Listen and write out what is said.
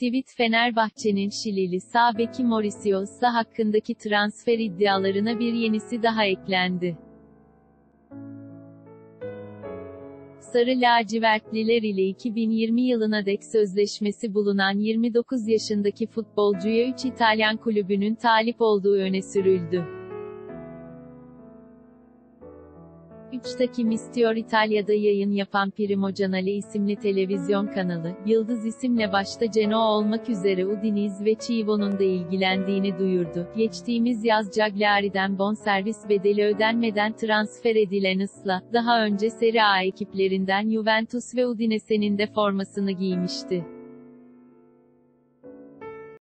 Tweet Fenerbahçe'nin Şilili sağ beki Mauricio Sa hakkındaki transfer iddialarına bir yenisi daha eklendi. Sarı lacivertliler ile 2020 yılına dek sözleşmesi bulunan 29 yaşındaki futbolcuya 3 İtalyan kulübünün talip olduğu öne sürüldü. 3 takım istiyor İtalya'da yayın yapan Primo Canale isimli televizyon kanalı, Yıldız isimle başta Genoa olmak üzere Udinese ve Chievo'nun da ilgilendiğini duyurdu. Geçtiğimiz yaz Cagliari'den bonservis bedeli ödenmeden transfer edilen Isla, daha önce Serie A ekiplerinden Juventus ve Udinese'nin de formasını giymişti.